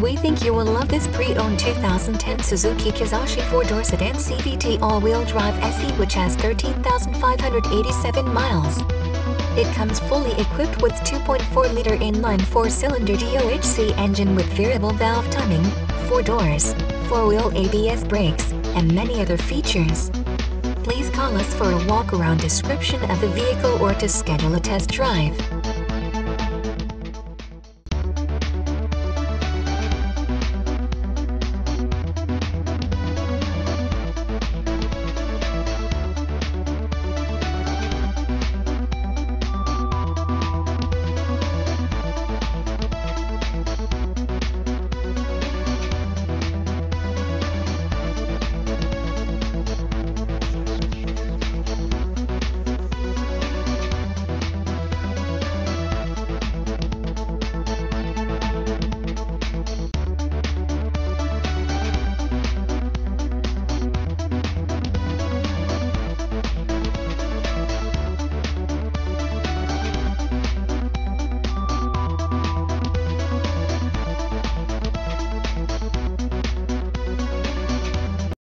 we think you will love this pre-owned 2010 Suzuki Kizashi 4-door sedan CVT all-wheel drive SE which has 13,587 miles. It comes fully equipped with 2.4-liter inline 4-cylinder DOHC engine with variable valve timing, 4 doors, 4-wheel ABS brakes, and many other features. Please call us for a walk-around description of the vehicle or to schedule a test drive.